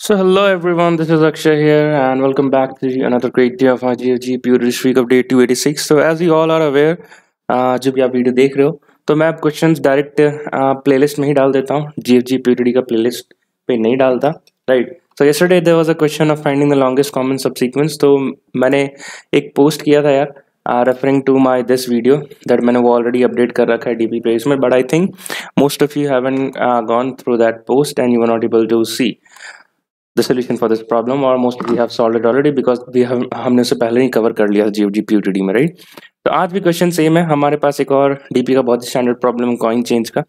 So hello everyone, this is Akshay here and welcome back to another great day of our GFG Pure Streak of day 286. So as you all are aware, uh, जब भी आप video देख रहे हो तो मैं आप questions direct playlist में ही डाल देता हूँ GFG प्यूरिटी का प्लेलिस्ट पे नहीं डालता right so yesterday there was a question of finding the longest common subsequence तो मैंने एक पोस्ट किया था यार referring to my this video that मैंने वो ऑलरेडी अपडेट कर रखा है डी पी प्लेस में but I think most of you haven't gone through that post and you are not able to see the solution for this problem, or most we have solved it already, because we have, हमने उसे पहले ही cover कर लिया जी G P में right तो आज भी question same है। हमारे पास एक और डीपी का बहुत स्टैंडर्ड प्रॉब्लम कॉइन चेंज का।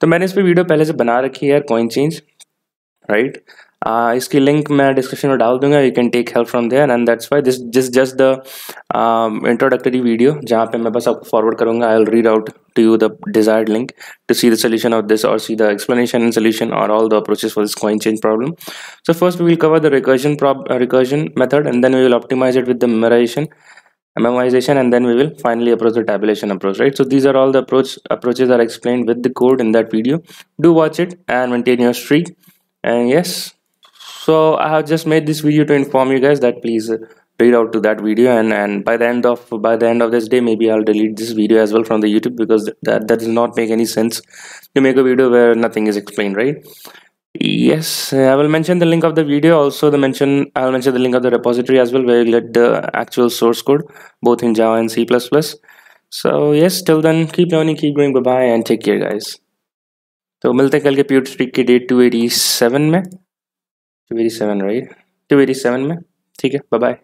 तो मैंने इस पर वीडियो पहले से बना रखी है कॉइन चेंज राइट uh, इसकी लिंक मैं डिस्क्रिप्शन में डाल दूंगा you can take help from there and that's why this जिस जस्ट द इंट्रोडक्टरी वीडियो जहाँ पे मैं बस आपको फॉरवर्ड करूंगा I will read out to you the desired link to see the solution of this or see the explanation and solution or all the approaches for this coin change problem so first we will cover the recursion prob uh, recursion method and then we will optimize it with the memorization memorization and then we will finally approach the tabulation approach right so these are all the approach approaches are explained with the code in that video do watch it and maintain your streak and yes so i have just made this video to inform you guys that please uh, read out to that video and and by the end of by the end of this day maybe i'll delete this video as well from the youtube because that that does not make any sense to make a video where nothing is explained right yes i will mention the link of the video also the mention i'll mention the link of the repository as well where you get the actual source code both in java and c so yes till then keep learning keep going bye bye and take care guys तो मिलते हैं कल के pure streak की date 287 में to very seven right to very seven में? ठीक है बाय